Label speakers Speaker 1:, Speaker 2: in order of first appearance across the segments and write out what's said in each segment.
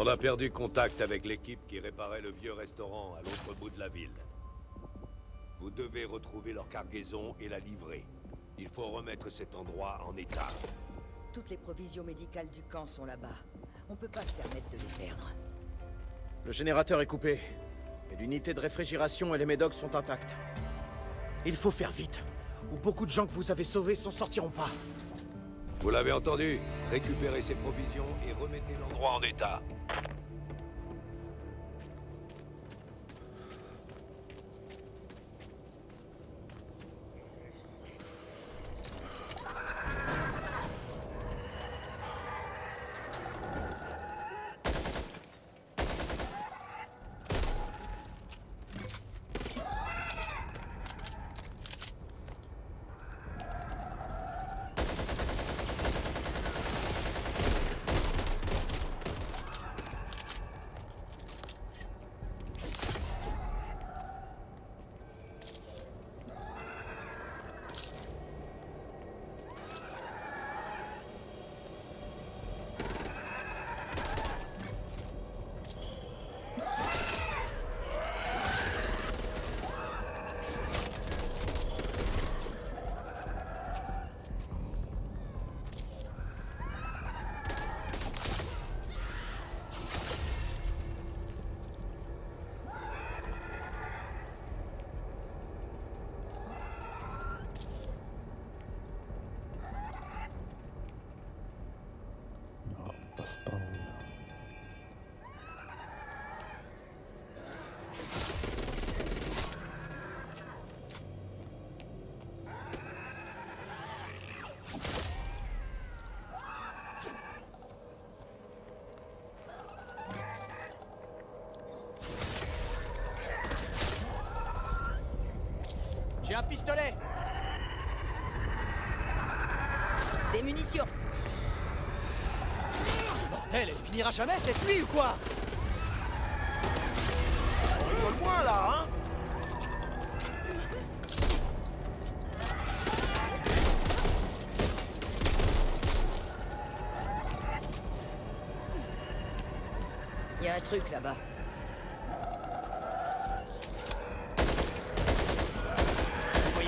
Speaker 1: On a perdu contact avec l'équipe qui réparait le vieux restaurant à l'autre bout de la ville. Vous devez retrouver leur cargaison et la livrer. Il faut remettre cet endroit en état.
Speaker 2: Toutes les provisions médicales du camp sont là-bas. On peut pas se permettre de les perdre.
Speaker 3: Le générateur est coupé. Et l'unité de réfrigération et les médocs sont intacts. Il faut faire vite, ou beaucoup de gens que vous avez sauvés s'en sortiront pas.
Speaker 1: Vous l'avez entendu Récupérez ces provisions et remettez l'endroit en état.
Speaker 3: Un pistolet.
Speaker 2: Des munitions.
Speaker 3: Bordel, elle finira jamais cette nuit ou quoi?
Speaker 4: Rigole-moi là, hein?
Speaker 2: Il y a un truc là-bas.
Speaker 3: Vous voyez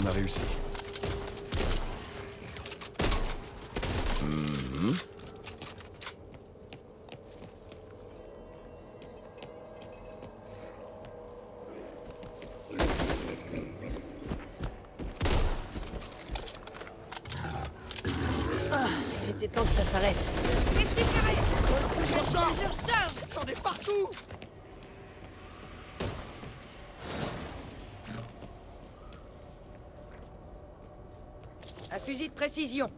Speaker 4: Je qu'on a réussi.
Speaker 2: Il était temps que ça s'arrête.
Speaker 4: J'en ai partout
Speaker 2: Un fusil de précision.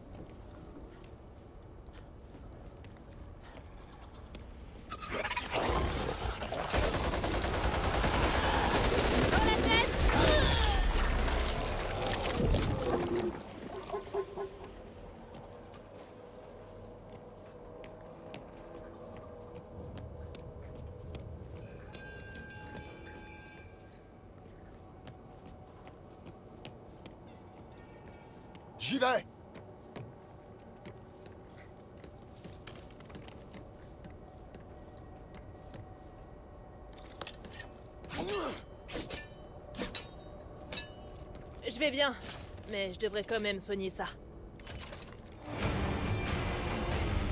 Speaker 4: J'y vais
Speaker 5: Je vais bien, mais je devrais quand même soigner ça.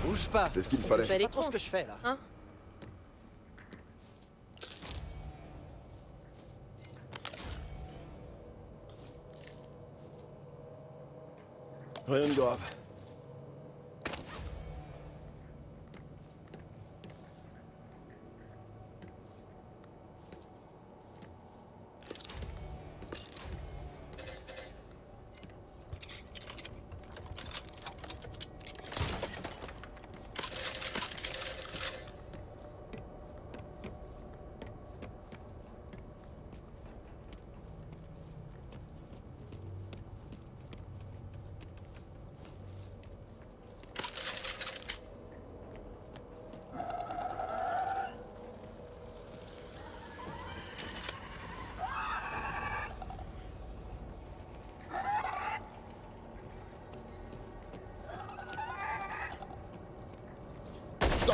Speaker 3: Bouge pas
Speaker 4: C'est ce qu'il me
Speaker 5: Je
Speaker 4: fallait.
Speaker 5: vais aller
Speaker 3: pas trop ce que je fais là.
Speaker 5: Hein?
Speaker 4: Höllendorf.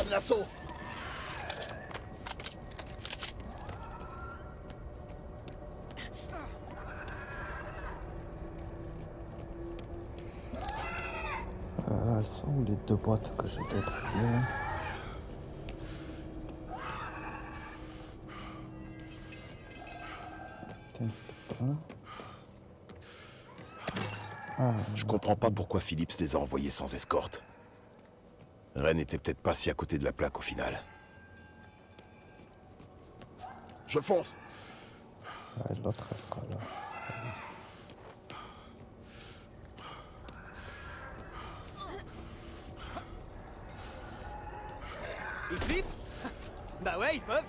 Speaker 4: De l'assaut
Speaker 6: Euh, là, elles sont où les deux boîtes que j'ai là. Ah,
Speaker 4: Je comprends pas pourquoi Philips les a envoyés sans escorte. Ren était peut-être pas si à côté de la plaque au final. Je fonce
Speaker 6: ouais, l'autre elle sera là.
Speaker 3: Ils flippent Bah ouais, ils peuvent.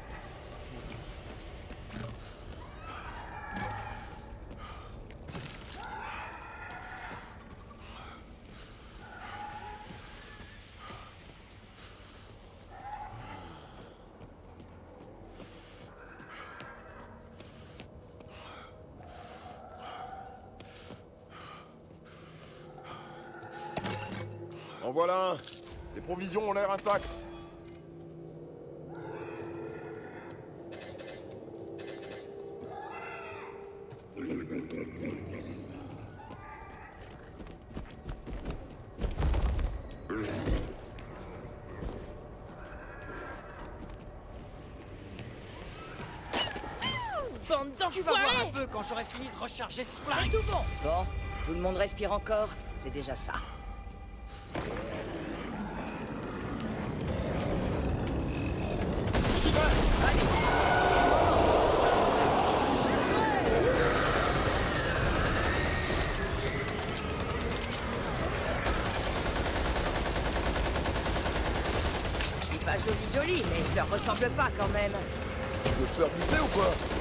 Speaker 4: En voilà un. Les provisions ont l'air intactes.
Speaker 5: Bande
Speaker 3: Tu vas voir un peu quand j'aurai fini de recharger ce
Speaker 2: C'est tout bon. Bon, tout le monde respire encore, c'est déjà ça. Je suis pas jolie jolie, mais je leur ressemble pas quand même.
Speaker 4: Tu veux te faire viser ou quoi?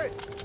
Speaker 4: it!